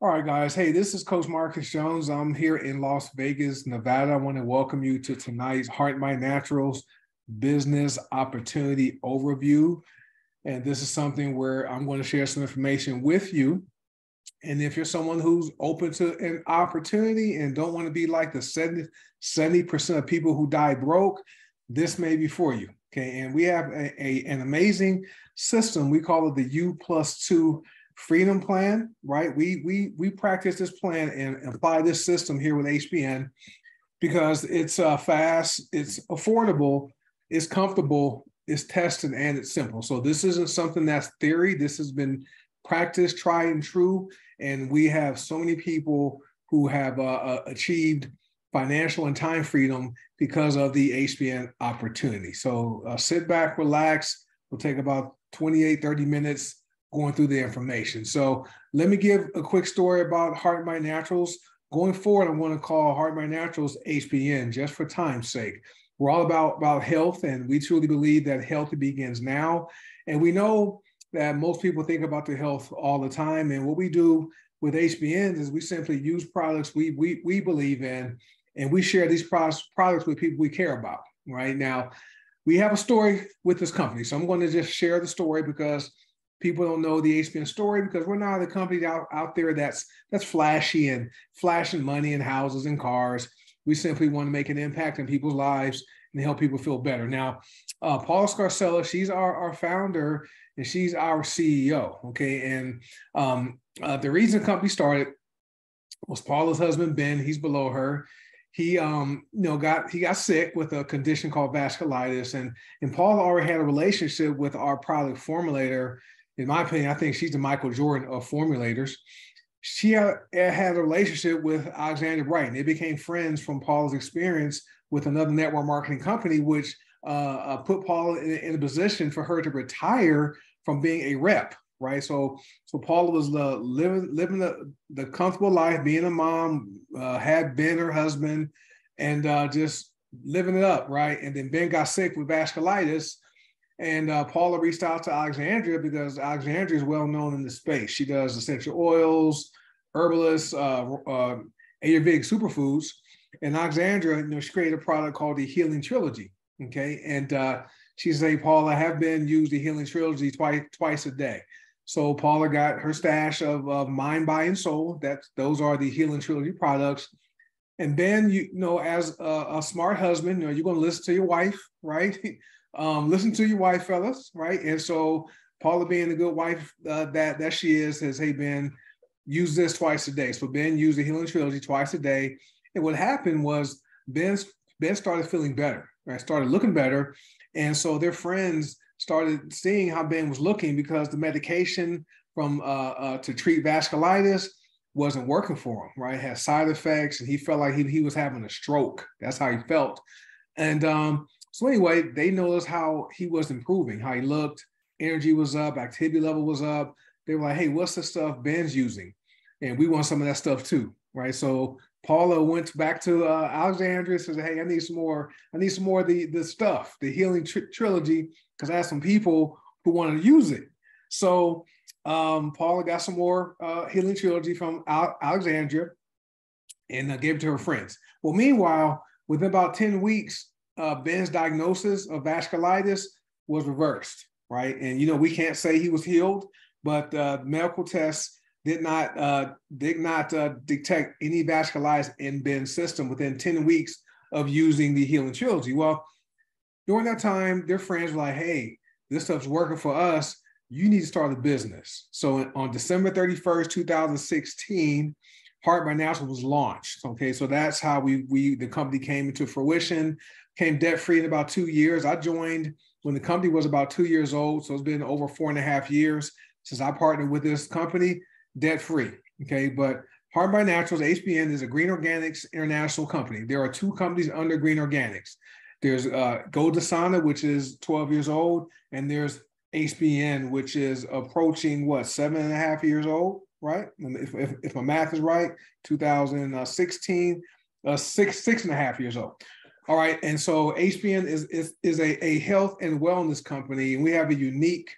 All right, guys. Hey, this is Coach Marcus Jones. I'm here in Las Vegas, Nevada. I want to welcome you to tonight's Heart & Body Naturals Business Opportunity Overview. And this is something where I'm going to share some information with you. And if you're someone who's open to an opportunity and don't want to be like the 70, 70% of people who die broke, this may be for you. Okay. And we have a, a an amazing system. We call it the U plus two freedom plan, right? We we we practice this plan and apply this system here with HBN because it's uh, fast, it's affordable, it's comfortable, it's tested, and it's simple. So this isn't something that's theory. This has been practiced, tried and true, and we have so many people who have uh, uh, achieved financial and time freedom because of the HBN opportunity. So uh, sit back, relax. We'll take about 28, 30 minutes going through the information. So let me give a quick story about Heart & Body Naturals. Going forward, I want to call Heart & Body Naturals HBN just for time's sake. We're all about, about health, and we truly believe that health begins now. And we know that most people think about their health all the time. And what we do with HBN is we simply use products we we, we believe in, and we share these products, products with people we care about. Right now, we have a story with this company. So I'm going to just share the story because people don't know the HBN story because we're not a company out, out there that's that's flashy and flashing money and houses and cars. We simply want to make an impact in people's lives and help people feel better. Now, uh, Paula Scarcella, she's our, our founder and she's our CEO. Okay. And um, uh, the reason the company started was Paula's husband, Ben, he's below her. He um, you know, got he got sick with a condition called vasculitis. And and Paula already had a relationship with our product formulator in my opinion, I think she's the Michael Jordan of formulators. She had, had a relationship with Alexander Bright, and they became friends from Paul's experience with another network marketing company, which uh, uh, put Paula in, in, a position for her to retire from being a rep, right? So, so Paula was living living the, the comfortable life, being a mom, uh, had Ben her husband, and uh, just living it up, right? And then Ben got sick with vasculitis, and uh, Paula reached out to Alexandria because Alexandria is well known in the space. She does essential oils, herbalists, uh, uh, Ayurvedic superfoods. And Alexandria, you know, she created a product called the Healing Trilogy. Okay. And uh, she said, Paula, I have been used the Healing Trilogy twice twice a day. So Paula got her stash of, of Mind, Body, and Soul. That those are the Healing Trilogy products. And then you, you know, as a, a smart husband, you know, you're going to listen to your wife, right? Um, listen to your wife, fellas, right? And so Paula, being the good wife uh, that that she is, says, "Hey Ben, use this twice a day." So Ben used the Healing Trilogy twice a day, and what happened was Ben Ben started feeling better, right? Started looking better, and so their friends started seeing how Ben was looking because the medication from uh, uh, to treat vasculitis wasn't working for him, right? It had side effects, and he felt like he, he was having a stroke. That's how he felt. And um, so anyway, they noticed how he was improving, how he looked, energy was up, activity level was up. They were like, hey, what's the stuff Ben's using? And we want some of that stuff too, right? So Paula went back to uh, Alexandria and said, hey, I need some more, I need some more of the, the stuff, the healing tr- trilogy, because I have some people who wanted to use it. So um, Paula got some more uh, healing trilogy from Al- Alexandria and uh, gave it to her friends. Well, meanwhile, within about 10 weeks, uh, Ben's diagnosis of vasculitis was reversed, right? And you know we can't say he was healed, but uh, medical tests did not uh, did not uh, detect any vasculitis in Ben's system within ten weeks of using the healing trilogy. Well, during that time, their friends were like, "Hey, this stuff's working for us. You need to start a business." So on December thirty first, two thousand sixteen. Heart & Body Natural was launched. Okay, so that's how we we the company came into fruition came debt free in about two years. I joined when the company was about two years old. So it's been over four and a half years since I partnered with this company, debt free. Okay. But Heart & Body Naturals, HBN, is a Green Organics International company. There are two companies under Green Organics. There's uh, Goldasana, which is 12 years old, and there's HBN, which is approaching what, seven and a half years old, right? If, if, if my math is right, 2016, uh, six, six and a half years old. All right. And so HBN is, is, is a, a health and wellness company. And we have a unique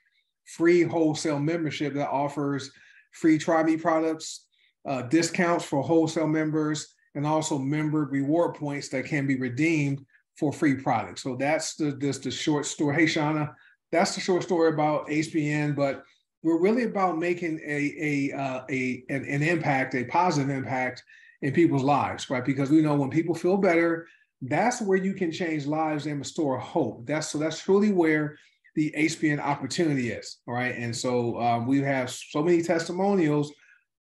free wholesale membership that offers free Try Me products, uh, discounts for wholesale members and also member reward points that can be redeemed for free products. So that's the this the short story. Hey Shauna, that's the short story about HBN, but we're really about making a a uh, a an, an impact, a positive impact in people's lives, right? Because we know when people feel better, that's where you can change lives and restore hope. That's so that's truly where the HBN opportunity is, all right? And so um, we have so many testimonials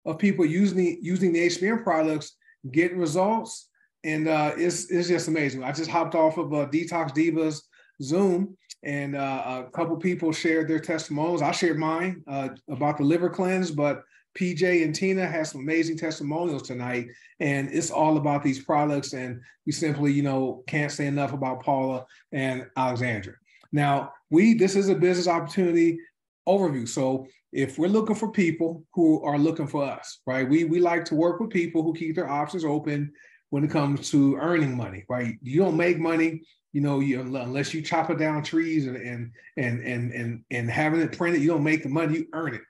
of people using the, using the HBN products, getting results, and uh, it's it's just amazing. I just hopped off of a Detox Divas Zoom, and uh, a couple people shared their testimonials. I shared mine uh, about the liver cleanse, but PJ and Tina has some amazing testimonials tonight, and it's all about these products. And we simply, you know, can't say enough about Paula and Alexandra. Now, we this is a business opportunity overview. So if we're looking for people who are looking for us, right? We we like to work with people who keep their options open when it comes to earning money, right? You don't make money, you know, you, unless you chop it down trees and and and and and and having it printed, you don't make the money, you earn it.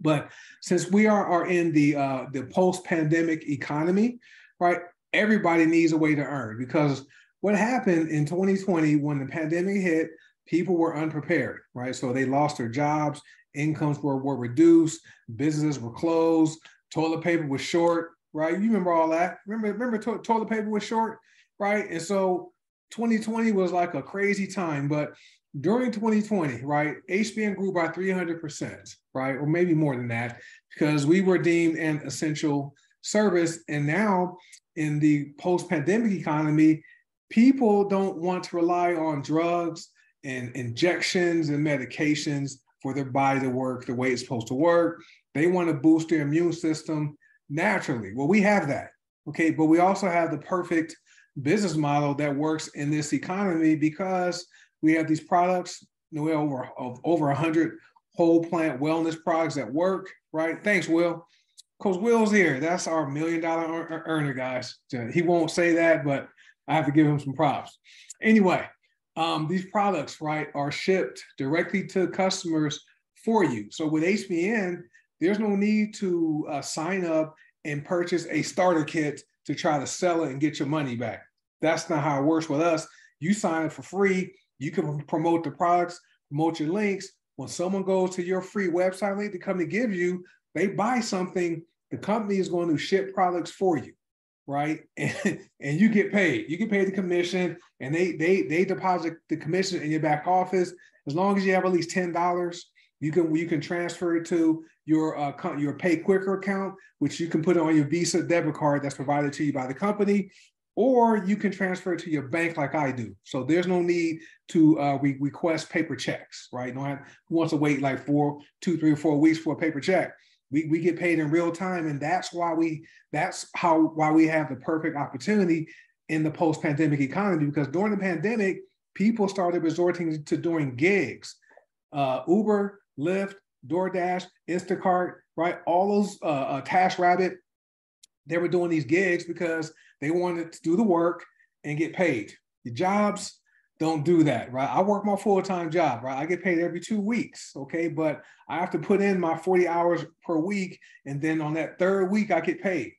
But since we are, are in the uh, the post pandemic economy, right? Everybody needs a way to earn because what happened in 2020 when the pandemic hit, people were unprepared, right? So they lost their jobs, incomes were, were reduced, businesses were closed, toilet paper was short, right? You remember all that? Remember, remember to- toilet paper was short, right? And so 2020 was like a crazy time, but during 2020, right, HBN grew by 300%, right, or maybe more than that, because we were deemed an essential service. And now in the post-pandemic economy, people don't want to rely on drugs and injections and medications for their body to work the way it's supposed to work. They want to boost their immune system naturally. Well, we have that. Okay. But we also have the perfect business model that works in this economy because we have these products, have over of over 100 whole plant wellness products that work, right? Thanks, Will. Because Will's here. That's our million dollar earner, guys. He won't say that, but I have to give him some props. Anyway, um, these products, right, are shipped directly to customers for you. So with HBN, there's no need to uh, sign up and purchase a starter kit to try to sell it and get your money back. That's not how it works with us. You sign up for free. You can promote the products, promote your links. When someone goes to your free website link to come company give you, they buy something. The company is going to ship products for you right? And, and you get paid. You get paid the commission, and they they they deposit the commission in your back office. As long as you have at least ten dollars, you can you can transfer it to your uh, your PayQuicker account, which you can put on your Visa debit card that's provided to you by the company, or you can transfer it to your bank like I do. So there's no need to uh, re- request paper checks, right? No one wants to wait like four, two, three, or four weeks for a paper check. We, we get paid in real time, and that's why we that's how why we have the perfect opportunity in the post-pandemic economy because during the pandemic, people started resorting to doing gigs, uh, Uber, Lyft, DoorDash, Instacart, right? All those uh, uh, TaskRabbit, they were doing these gigs because they wanted to do the work and get paid. The jobs don't do that, right? I work my full time job, right? I get paid every two weeks, okay? But I have to put in my 40 hours per week. And then on that third week, I get paid,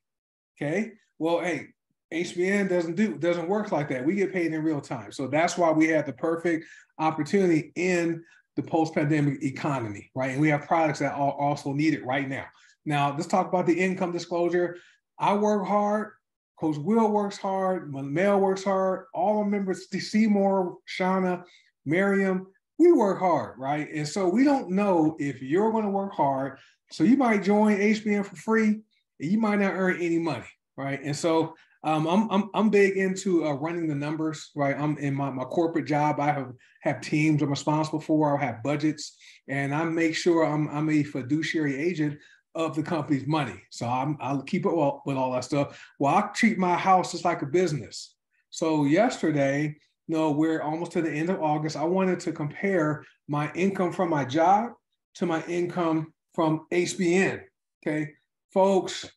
okay? Well, hey, HBN doesn't do doesn't work like that. We get paid in real time. So that's why we have the perfect opportunity in the post-pandemic economy, right? And we have products that are also needed right now. Now, let's talk about the income disclosure. I work hard. Coach Will works hard, Mel works hard, all our members, Seymour, Shauna, Miriam, we work hard, right? And so we don't know if you're going to work hard. So you might join HBN for free and you might not earn any money, right? And so um, I'm, I'm, I'm big into uh, running the numbers, right? I'm in my, my corporate job. I have, have teams I'm responsible for. I have budgets and I make sure I'm, I'm a fiduciary agent of the company's money. So I'm, I'll keep it well with all that stuff. Well, I treat my house just like a business. So yesterday, you know, we're almost to the end of August. I wanted to compare my income from my job to my income from HBN. Okay, folks,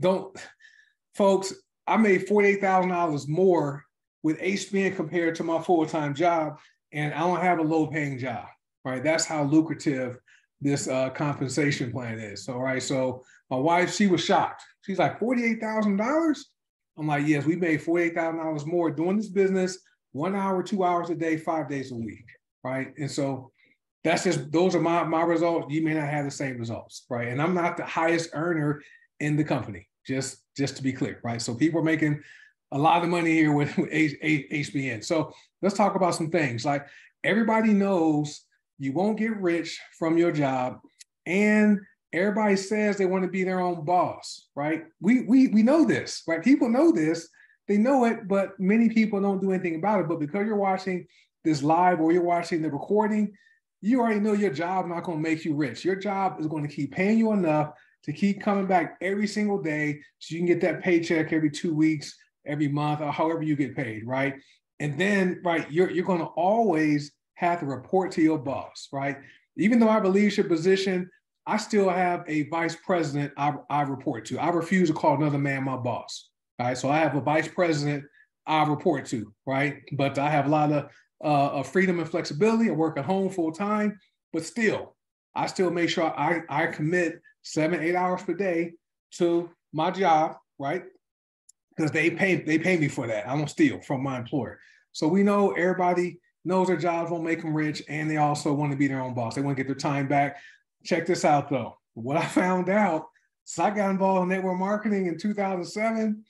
don't, folks, I made $48,000 more with HBN compared to my full-time job, and I don't have a low-paying job, right? That's how lucrative this uh, compensation plan is. So, right. So my wife, she was shocked. She's like, $48,000? I'm like, yes, we made $48,000 more doing this business one hour, two hours a day, five days a week. Right. And so that's just, those are my, my results. You may not have the same results. Right. And I'm not the highest earner in the company, just, just to be clear. Right. So people are making a lot of money here with, with HBN. So let's talk about some things like everybody knows you won't get rich from your job and everybody says they want to be their own boss, right? We we we know this, right? People know this, they know it, but many people don't do anything about it. But because you're watching this live or you're watching the recording, you already know your job not going to make you rich. Your job is going to keep paying you enough to keep coming back every single day so you can get that paycheck every two weeks, every month, or however you get paid, right? And then, right, you're, you're going to always have to report to your boss, right? Even though I have a leadership position, I still have a vice president I, I report to. I refuse to call another man my boss. Right. So I have a vice president I report to, right? But I have a lot of, uh, of freedom and flexibility. I work at home full time, but still, I still make sure I, I commit seven, eight hours per day to my job, right? Because they pay they pay me for that. I don't steal from my employer. So we know everybody knows their jobs won't make them rich, and they also want to be their own boss. They want to get their time back. Check this out though. What I found out, so I got involved in network marketing in 2007.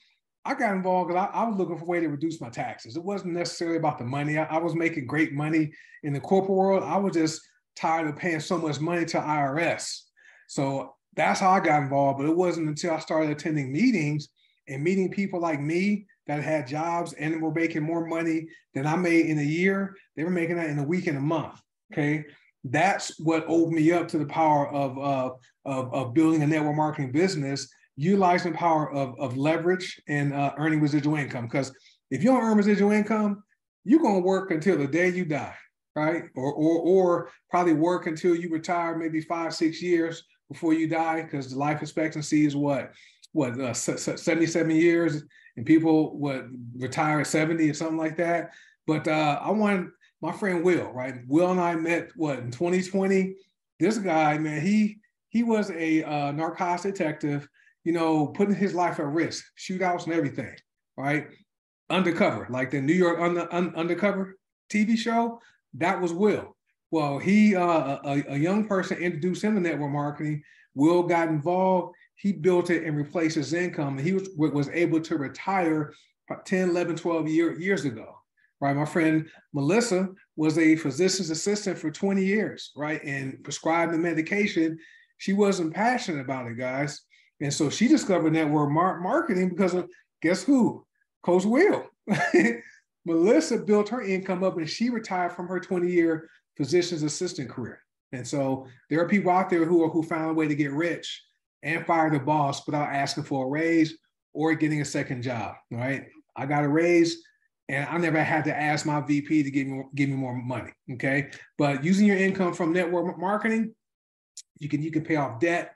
I got involved because I, I, was looking for a way to reduce my taxes. It wasn't necessarily about the money. I, I, was making great money in the corporate world. I was just tired of paying so much money to IRS. So that's how I got involved. But it wasn't until I started attending meetings and meeting people like me that had jobs and were making more money than I made in a year. They were making that in a week and a month. Okay. That's what opened me up to the power of, uh, of, of building a network marketing business, utilizing the power of, of leverage and uh, earning residual income. Because if you don't earn residual income, you're going to work until the day you die, right? Or, or, or probably work until you retire, maybe five, six years before you die, because the life expectancy is what? What, uh, 77 years? and people would retire at 70 or something like that. But uh, I want my friend Will, right? Will and I met what in 2020. This guy, man, he he was a uh, narcotics detective, you know, putting his life at risk, shootouts and everything, right? Undercover, like the New York under, un, Undercover TV show. That was Will. Well, he uh, a, a young person introduced him to network marketing. Will got involved he built it and replaced his income. He was, was able to retire 10, 11, 12 year, years ago, right? My friend Melissa was a physician's assistant for 20 years, right? And prescribed the medication. She wasn't passionate about it, guys. And so she discovered network mar- marketing because of, guess who? Coach Will. Melissa built her income up and she retired from her 20 year physician's assistant career. And so there are people out there who are, who found a way to get rich and fire the boss without asking for a raise or getting a second job. Right? I got a raise, and I never had to ask my VP to give me give me more money. Okay, but using your income from network marketing, you can you can pay off debt.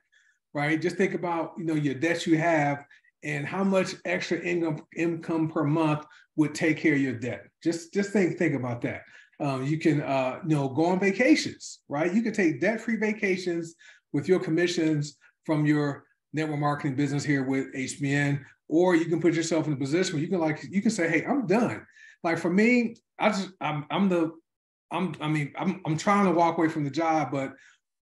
Right? Just think about you know your debts you have and how much extra income income per month would take care of your debt. Just just think think about that. Um, you can uh, you know go on vacations, right? You can take debt free vacations with your commissions from your network marketing business here with HBN, or you can put yourself in a position where you can like you can say, "Hey, I'm done." Like for me, I just I'm I'm the I'm I mean I'm I'm trying to walk away from the job, but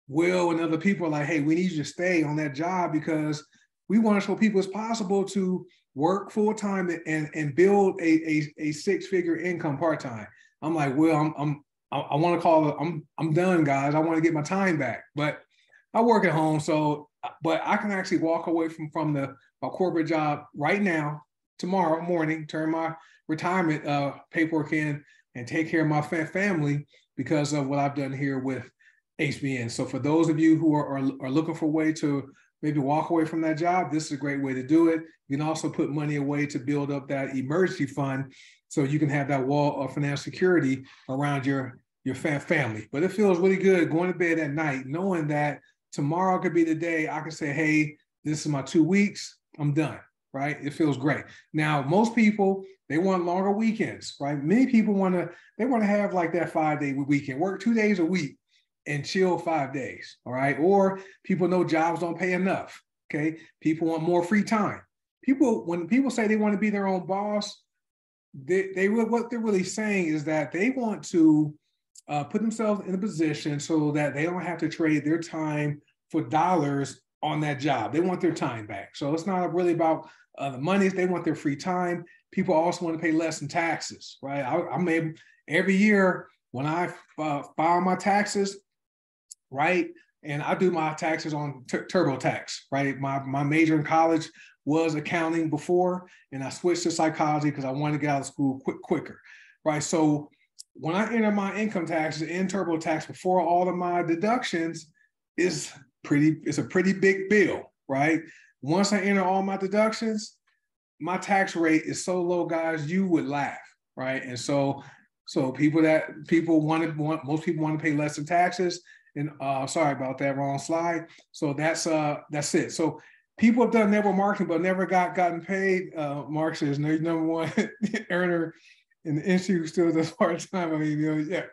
Will and other people are like, "Hey, we need you to stay on that job because we want to show people it's possible to work full time and and build a a, a six figure income part time." I'm like, "Well, I'm I'm I, I want to call it. I'm I'm done, guys. I want to get my time back, but." I work at home, so but I can actually walk away from from the my corporate job right now, tomorrow morning, turn my retirement uh, paperwork in, and take care of my fa- family because of what I've done here with HBN. So for those of you who are, are, are looking for a way to maybe walk away from that job, this is a great way to do it. You can also put money away to build up that emergency fund so you can have that wall of financial security around your your family. But it feels really good going to bed at night knowing that tomorrow could be the day I can say, hey, this is my two weeks, I'm done, right? It feels great. Now, most people, they want longer weekends, right? Many people want to, they want to have like that five day weekend, work two days a week and chill five days. All right. Or people know jobs don't pay enough. Okay. People want more free time. People, when people say they want to be their own boss, they, they what they're really saying is that they want to uh, put themselves in a position so that they don't have to trade their time for dollars on that job. They want their time back. So it's not really about uh, the money. They want their free time. People also want to pay less in taxes, right? I, I may every year when I uh, file my taxes, right, and I do my taxes on t- TurboTax, right? My my major in college was accounting before, and I switched to psychology because I wanted to get out of school quick quicker, right? So when I enter my income taxes in TurboTax before all of my deductions, is pretty. It's a pretty big bill, right? Once I enter all my deductions, my tax rate is so low, guys, you would laugh, right? And so, so people that people wanted want most people want to pay less in taxes. And uh, sorry about that, wrong slide. So that's uh that's it. So people have done network marketing but never got gotten paid. Uh, Mark says no, number one earner in the issue still does part time. I mean, you know, yeah,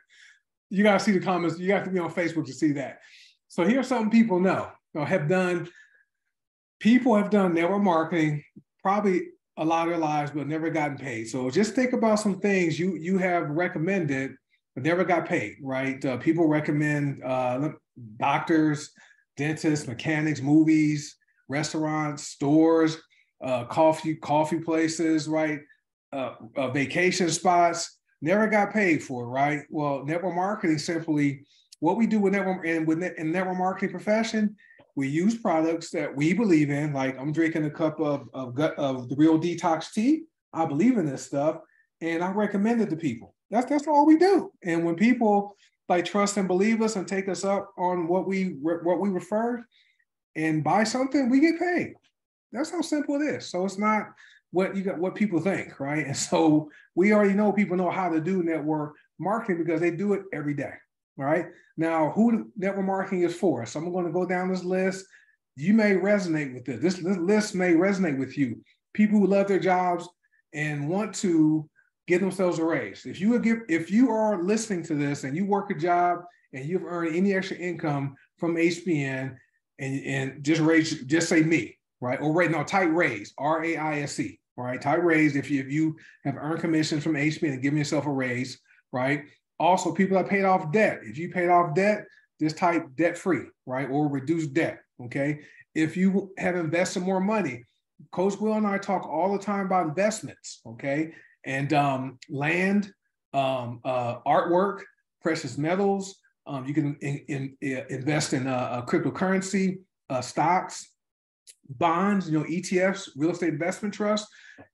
you got to see the comments. You have to be on Facebook to see that. So here's something people know or have done. People have done network marketing probably a lot of their lives, but never gotten paid. So just think about some things you you have recommended but never got paid. Right? Uh, people recommend uh, doctors, dentists, mechanics, movies, restaurants, stores, uh, coffee coffee places. Right? Uh, uh, vacation spots. Never got paid for. Right? Well, network marketing simply what we do with network and with in network marketing profession, we use products that we believe in. Like I'm drinking a cup of of, gut, of the real detox tea. I believe in this stuff, and I recommend it to people. That's that's all we do. And when people like trust and believe us and take us up on what we what we refer and buy something, we get paid. That's how simple it is. So it's not what you got what people think, right? And so we already know people know how to do network marketing because they do it every day. Right Now, who network marketing is for? So I'm going to go down this list. You may resonate with this. This, list may resonate with you. People who love their jobs and want to get themselves a raise. If you give, if you are listening to this and you work a job and you've earned any extra income from HBN and, and just raise, just say me, right? Or right now, type raise, R A I S E, right? Type raise if you, if you have earned commissions from HBN giving yourself a raise, right? Also, people that paid off debt. If you paid off debt, just type debt free, right? Or reduce debt. Okay. If you have invested more money, Coach Will and I talk all the time about investments. Okay. And um, land, um, uh, artwork, precious metals. Um, you can in, in, in invest in uh, cryptocurrency, uh, stocks, bonds, you know, ETFs, real estate investment trust.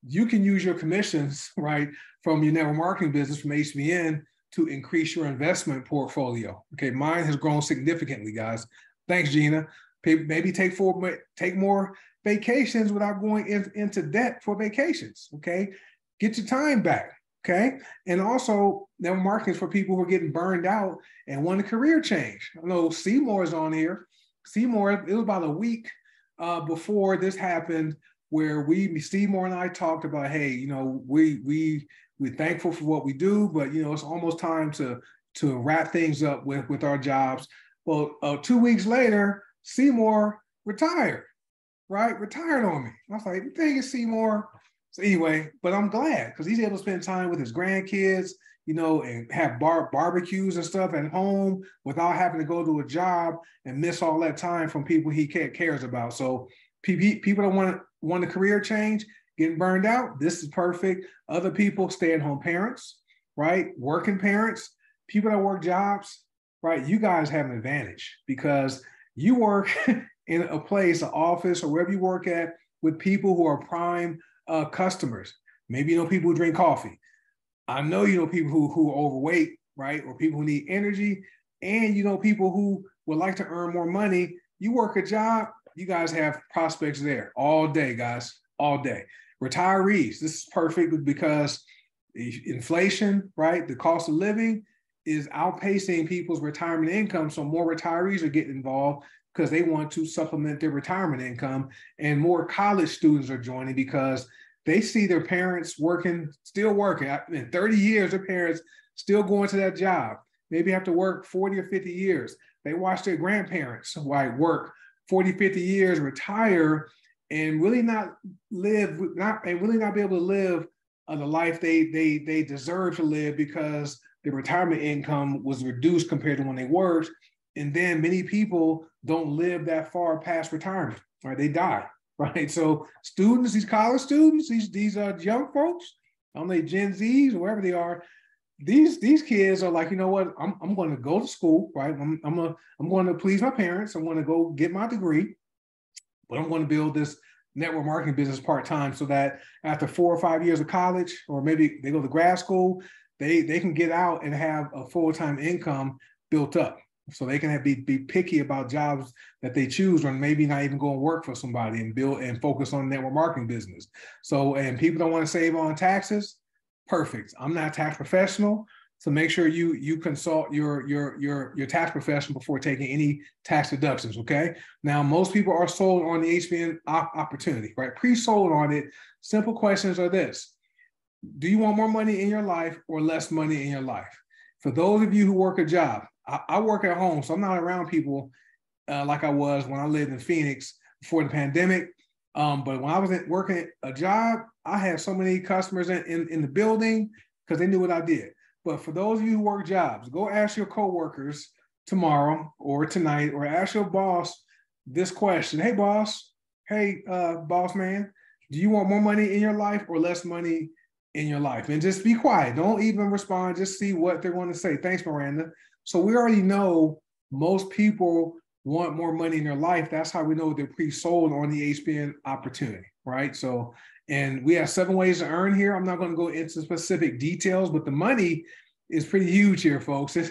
You can use your commissions, right, from your network marketing business from HBN to increase your investment portfolio. Okay, mine has grown significantly, guys. Thanks, Gina. Maybe take four, take more vacations without going in, into debt for vacations. Okay, get your time back. Okay, and also network marketing for people who are getting burned out and want a career change. I know Seymour is on here. Seymour, it was about a week uh, before this happened where we Seymour and I talked about, hey, you know, we we we're thankful for what we do, but you know, it's almost time to to wrap things up with with our jobs. Well, uh, two weeks later, Seymour retired, right? Retired on me. I was like, dang it, Seymour. So anyway, but I'm glad because he's able to spend time with his grandkids, you know, and have bar- barbecues and stuff at home without having to go to a job and miss all that time from people he cares about. So people that want to want a career change, getting burned out, this is perfect. Other people, stay at home parents, right? Working parents, people that work jobs, right? You guys have an advantage because you work in a place, an office, or wherever you work at with people who are prime uh, customers. Maybe you know people who drink coffee. I know you know people who, who are overweight, right? Or people who need energy. And you know people who would like to earn more money. You work a job, you guys have prospects there all day, guys, all day. Retirees, this is perfect because inflation, right? The cost of living is outpacing people's retirement income. So more retirees are getting involved because they want to supplement their retirement income. And more college students are joining because they see their parents working, still working. In 30 years, their parents still going to that job. Maybe have to work 40 or 50 years. they watch their grandparents like work 40, 50 years, retire, and really not live, not and really not be able to live uh, the life they they they deserve to live because their retirement income was reduced compared to when they worked. And then many people don't live that far past retirement, right? They die, right? So students, these college students, these these uh, young folks, I'm like Gen Zs, wherever they are, these these kids are like, you know what? I'm I'm going to go to school, right? I'm I'm a, I'm going to please my parents. I'm going to go get my degree, but I'm going to build this network marketing business part time so that after four or five years of college, or maybe they go to grad school, they they can get out and have a full time income built up. So they can have, be be picky about jobs that they choose, or maybe not even go and work for somebody and build and focus on network marketing business. So and people don't want to save on taxes perfect. I'm not a tax professional, so make sure you you consult your your your your tax professional before taking any tax deductions. Okay. Now, most people are sold on the HBN op- opportunity, right? Pre-sold on it. Simple questions are this: Do you want more money in your life or less money in your life? For those of you who work a job, I, I work at home, so I'm not around people uh, like I was when I lived in Phoenix before the pandemic. Um, but when I was working a job, I had so many customers in, in, in the building because they knew what I did. But for those of you who work jobs, go ask your coworkers tomorrow or tonight, or ask your boss this question. Hey, boss. Hey, uh, boss man, do you want more money in your life or less money in your life? And just be quiet. Don't even respond. Just see what they're going to say. Thanks, Miranda. So we already know most people want more money in their life. That's how we know they're pre-sold on the HBN opportunity, right? So and we have seven ways to earn here. I'm not going to go into specific details, but the money is pretty huge here, folks.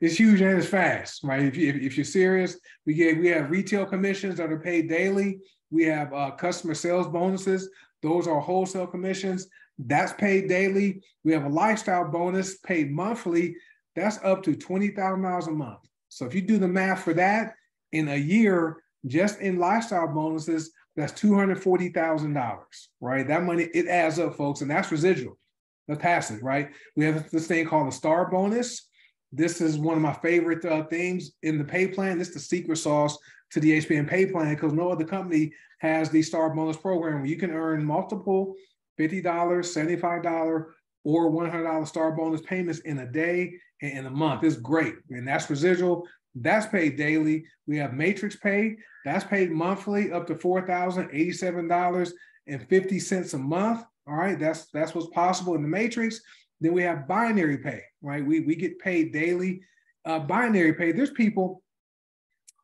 It's, it's huge and it's fast, right? If, you, if, you're serious, we get we have retail commissions that are paid daily. We have uh, customer sales bonuses. Those are wholesale commissions. That's paid daily. We have a lifestyle bonus paid monthly. That's up to $20,000 a month. So if you do the math for that in a year, just in lifestyle bonuses, that's $240,000, right? That money, it adds up, folks, and that's residual. That's passive, right? We have this thing called a star bonus. This is one of my favorite uh, things in the pay plan. This is the secret sauce to the HBN pay plan because no other company has the star bonus program where you can earn multiple $50, $75, or $100 star bonus payments in a day and in a month. It's great. And that's residual. That's paid daily. We have matrix pay. That's paid monthly up to $4,087.50 a month. All right. That's that's what's possible in the matrix. Then we have binary pay, right? We, we get paid daily. Uh, binary pay, there's people,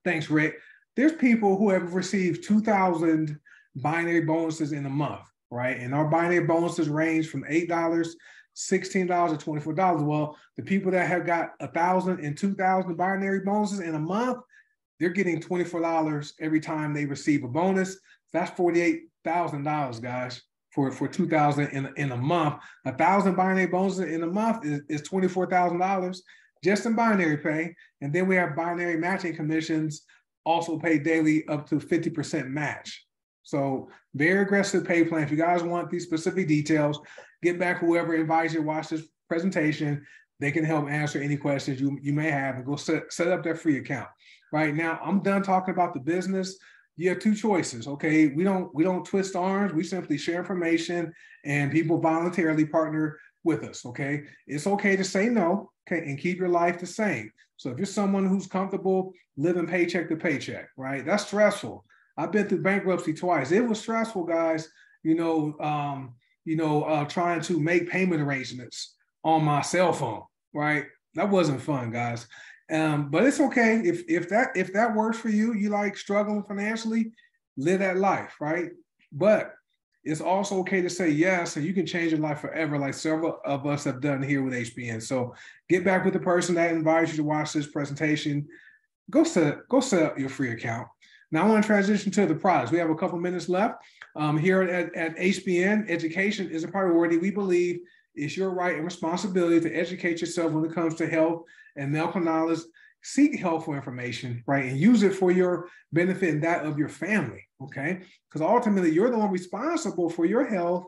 thanks, Rick. There's people who have received 2,000 binary bonuses in a month, right? And our binary bonuses range from $8 $16 or $24. Well, the people that have got a thousand and two thousand binary bonuses in a month, they're getting $24 every time they receive a bonus. That's $48,000, guys, for, for 2000 in, in a month. A thousand binary bonuses in a month is, is $24,000 just in binary pay. And then we have binary matching commissions also paid daily up to 50% match. So very aggressive pay plan. If you guys want these specific details, get back whoever invites you watch this presentation. They can help answer any questions you, you may have and go set, set up that free account. Right now, I'm done talking about the business. You have two choices. Okay. We don't we don't twist arms. We simply share information and people voluntarily partner with us. Okay. It's okay to say no. Okay. And keep your life the same. So if you're someone who's comfortable living paycheck to paycheck, right? That's stressful. I've been through bankruptcy twice. It was stressful, guys. You know, um, you know, uh, trying to make payment arrangements on my cell phone, right? That wasn't fun, guys. Um, but it's okay if if that if that works for you. You like struggling financially, live that life, right? But it's also okay to say yes, and you can change your life forever, like several of us have done here with HBN. So get back with the person that invites you to watch this presentation. Go set go set up your free account. Now I want to transition to the products. We have a couple minutes left. Um, here at, at HBN, education is a priority. We believe it's your right and responsibility to educate yourself when it comes to health and medical knowledge. Seek helpful information, right, and use it for your benefit and that of your family, okay? Because ultimately, you're the one responsible for your health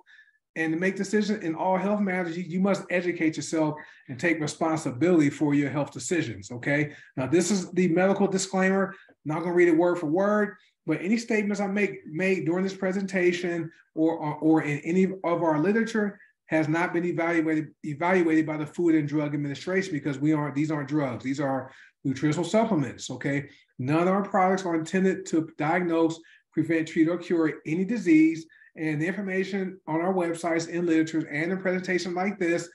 and to make decisions in all health matters, you, you must educate yourself and take responsibility for your health decisions. Okay. Now, this is the medical disclaimer. I'm not going to read it word for word, but any statements I make made during this presentation or, or, or in any of our literature has not been evaluated evaluated by the Food and Drug Administration because we aren't these aren't drugs. These are nutritional supplements. Okay. None of our products are intended to diagnose, prevent, treat, or cure any disease and the information on our websites and literature and in presentation like this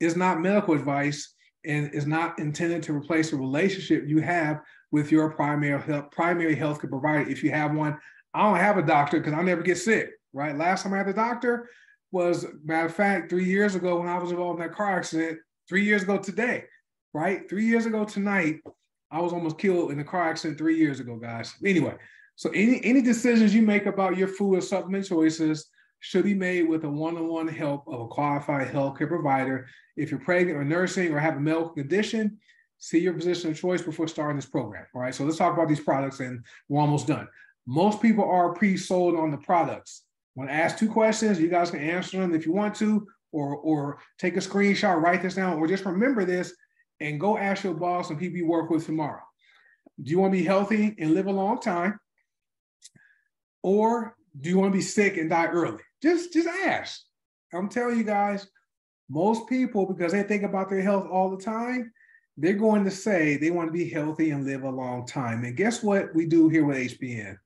is not medical advice and is not intended to replace a relationship you have with your primary health primary health care provider if you have one. I don't have a doctor because I never get sick, right? Last time I had a doctor was matter of fact, three years ago when I was involved in that car accident, three years ago today, right? Three years ago tonight, I was almost killed in a car accident three years ago, guys. Anyway, so any any decisions you make about your food or supplement choices should be made with a one-on-one help of a qualified healthcare provider. If you're pregnant or nursing or have a medical condition, see your physician of choice before starting this program. All right. So let's talk about these products and we're almost done. Most people are pre-sold on the products. When I ask two questions, you guys can answer them if you want to, or or take a screenshot, write this down, or just remember this and go ask your boss and people you work with tomorrow. Do you want to be healthy and live a long time? Or do you want to be sick and die early? Just just ask. I'm telling you guys, most people, because they think about their health all the time, they're going to say they want to be healthy and live a long time. And guess what we do here with HBN?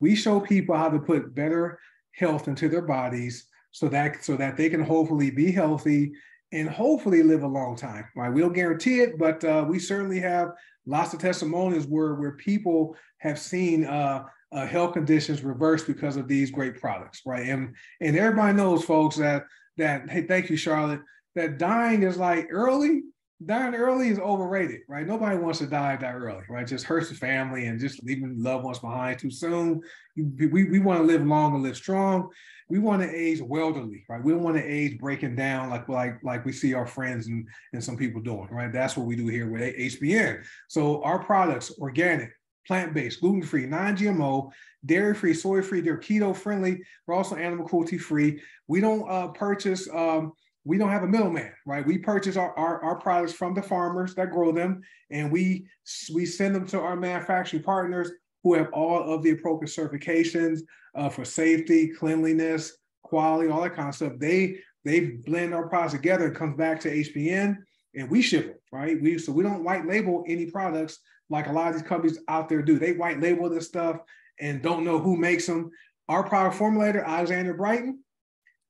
We show people how to put better health into their bodies so that so that they can hopefully be healthy and hopefully live a long time. Right? We'll guarantee it, but uh, we certainly have lots of testimonies where where people have seen uh, uh, health conditions reversed because of these great products, right? And and everybody knows, folks, that that hey, thank you, Charlotte. That dying is like early. Dying early is overrated, right? Nobody wants to die that early, right? Just hurts the family and just leaving loved ones behind too soon. We, we want to live long and live strong. We want to age welderly, right? We don't want to age breaking down like like like we see our friends and, and some people doing, right? That's what we do here with HBN. So our products, organic, plant-based, gluten-free, non-GMO, dairy-free, soy-free. They're keto-friendly. We're also animal cruelty-free. We don't uh, purchase. Um, we don't have a middleman, right? We purchase our, our, our, products from the farmers that grow them, and we we send them to our manufacturing partners who have all of the appropriate certifications uh, for safety, cleanliness, quality, all that kind of stuff. They they blend our products together. It comes back to HBN, and we ship it, right? We so we don't white label any products like a lot of these companies out there do. They white label this stuff and don't know who makes them. Our product formulator, Alexander Brighton,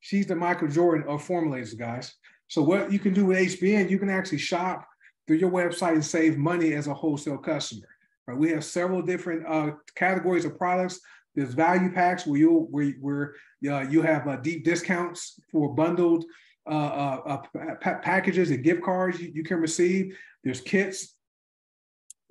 she's the Michael Jordan of formulators, guys. So what you can do with HBN, you can actually shop through your website and save money as a wholesale customer. Right? We have several different uh, categories of products. There's value packs where you where, where uh, you have uh, deep discounts for bundled uh, uh, uh, packages and gift cards you, you can receive. There's kits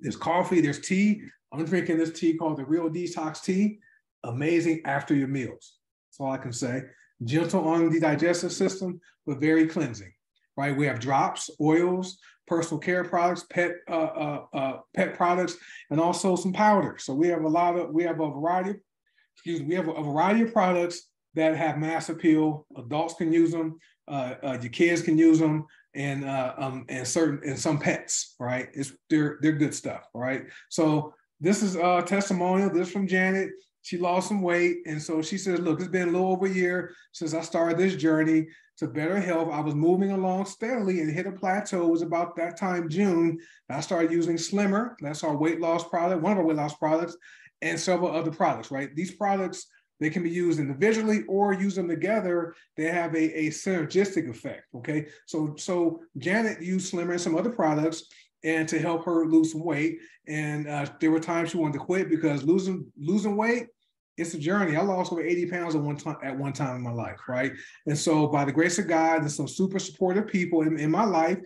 there's coffee, there's tea. I'm drinking this tea called the Real Detox Tea. Amazing after your meals. That's all I can say. Gentle on the digestive system, but very cleansing. Right? We have drops, oils, personal care products, pet uh, uh, uh, pet products, and also some powders. So we have a lot of we have a variety. Excuse me. We have a, variety of products that have mass appeal. Adults can use them. Uh, uh, your kids can use them and uh, um, and certain and some pets, right? It's they're they're good stuff, right? So this is a testimonial. This from Janet. She lost some weight, and so she says, "Look, it's been a little over a year since I started this journey to better health. I was moving along steadily and hit a plateau. It was about that time, June. I started using Slimmer. That's our weight loss product, one of our weight loss products, and several other products. Right? These products." They can be used individually or use them together. They have a, a synergistic effect. Okay. So, so Janet used Slimmer and some other products and to help her lose some weight. And uh, there were times she wanted to quit because losing losing weight, it's a journey. I lost over 80 pounds at one time at one time in my life, right? And so by the grace of God and some super supportive people in, in my life,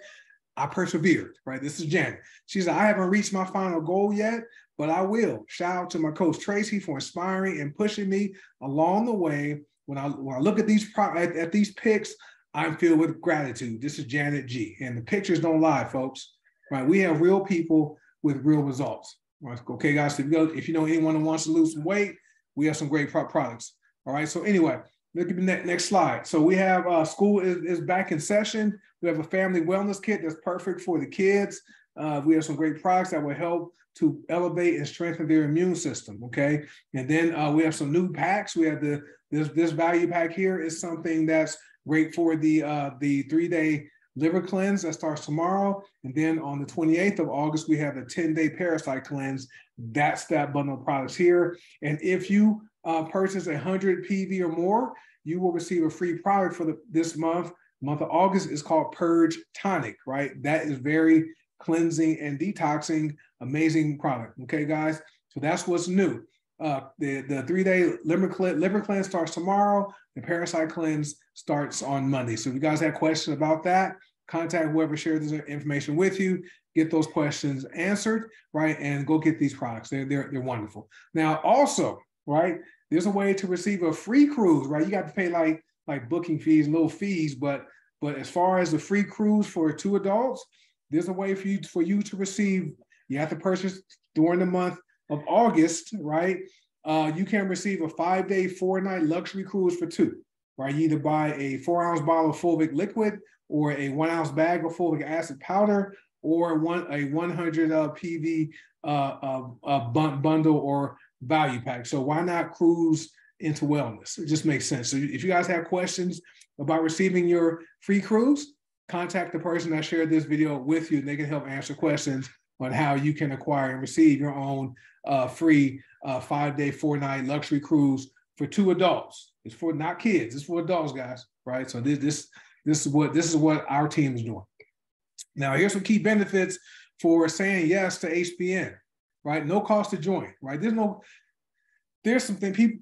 I persevered, right? This is Janet. She said, I haven't reached my final goal yet, but I will. Shout out to my coach Tracy for inspiring and pushing me along the way. When I when I look at these pro- at, at these pics, I'm filled with gratitude. This is Janet G, and the pictures don't lie, folks. Right? We have real people with real results. Right? Okay, guys. If you, know, if you know anyone who wants to lose some weight, we have some great pro- products. All right. So anyway, look at the next, next slide. So we have uh, school is, is back in session. We have a family wellness kit that's perfect for the kids. Uh, we have some great products that will help to elevate and strengthen their immune system. Okay, and then uh, we have some new packs. We have the this this value pack here is something that's great for the uh, the three day liver cleanse that starts tomorrow. And then on the 28th of August, we have the 10 day parasite cleanse. That's that bundle of products here. And if you uh, purchase 100 PV or more, you will receive a free product for the, this month. Month of August is called Purge Tonic, right? That is very cleansing and detoxing, amazing product. Okay, guys. So that's what's new. Uh, the the three day liver liver cleanse starts tomorrow. The parasite cleanse starts on Monday. So if you guys have questions about that, contact whoever shared this information with you. Get those questions answered, right? And go get these products. They're they're they're wonderful. Now also, right? There's a way to receive a free cruise, right? You got to pay like like booking fees, little fees, but but as far as the free cruise for two adults, there's a way for you for you to receive. You have to purchase during the month of August, right? Uh, you can receive a five day, four night luxury cruise for two, right? You either buy a four ounce bottle of fulvic liquid or a one ounce bag of fulvic acid powder or one a 100 uh, PV uh, uh, bundle or value pack. So why not cruise into wellness? It just makes sense. So if you guys have questions about receiving your free cruise, contact the person that shared this video with you. And they can help answer questions on how you can acquire and receive your own uh, free uh, five day, four night luxury cruise for two adults. It's for not kids. It's for adults, guys. Right. So this this this is what this is what our team is doing. Now here's some key benefits for saying yes to HBN. Right. No cost to join. Right. There's no there's something people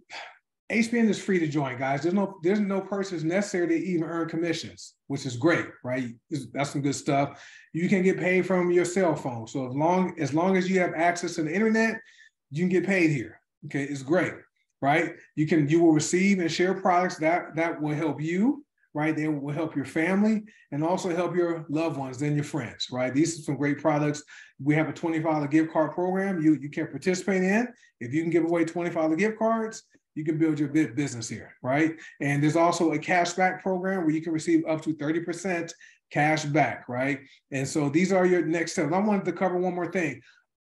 HBN is free to join, guys. There's no there's no purchase necessary to even earn commissions, which is great, right? That's some good stuff. You can get paid from your cell phone. So as long as long as you have access to the internet, you can get paid here. Okay, it's great, right? You can you will receive and share products that that will help you, right? They will help your family and also help your loved ones and your friends, right? These are some great products. We have a $25 gift card program you you can participate in. If you can give away $25 gift cards, you can build your business here, right? And there's also a cashback program where you can receive up to 30% cash back, right? And so these are your next steps. I wanted to cover one more thing.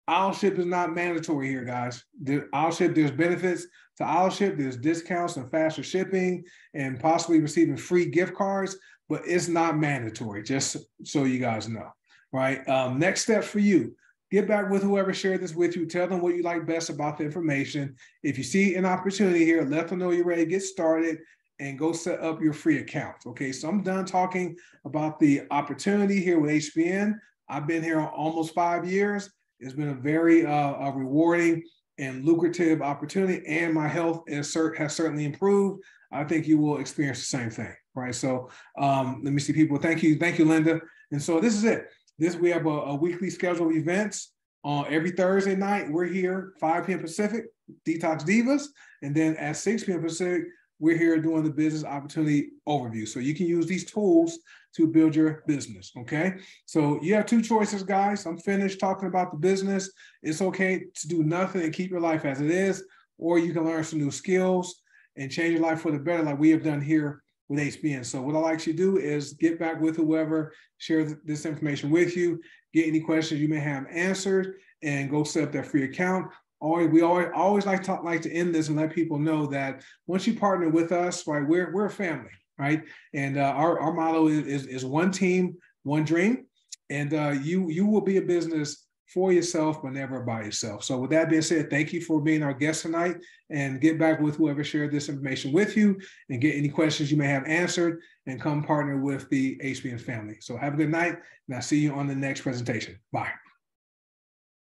Autoship is not mandatory here, guys. The Autoship, there's benefits to Autoship. There's discounts and faster shipping and possibly receiving free gift cards, but it's not mandatory, just so you guys know, right? Um, next step for you get back with whoever shared this with you. Tell them what you like best about the information. If you see an opportunity here, let them know you're ready to get started and go set up your free account. Okay, so I'm done talking about the opportunity here with HBN. I've been here almost five years. It's been a very uh, a rewarding and lucrative opportunity, and my health is, has certainly improved. I think you will experience the same thing, right? So um, let me see people. Thank you, thank you, Linda. And so this is it. This we have a, a weekly schedule of events. Uh, every Thursday night, we're here 5 p.m. Pacific, Detox Divas. And then at 6 p.m. Pacific, we're here doing the business opportunity overview. So you can use these tools to build your business. Okay. So you have two choices, guys. I'm finished talking about the business. It's okay to do nothing and keep your life as it is, or you can learn some new skills and change your life for the better, like we have done here with HBN. So what I like you to do is get back with whoever shares this information with you, get any questions you may have answered, and go set up that free account. Always, we always always like to like to end this and let people know that once you partner with us, right, we're we're a family, right? And uh, our our motto is, is, is one team, one dream, and uh, you you will be a business for yourself, but never by yourself. So, with that being said, thank you for being our guest tonight and get back with whoever shared this information with you and get any questions you may have answered and come partner with the HBN family. So, have a good night and I'll see you on the next presentation. Bye.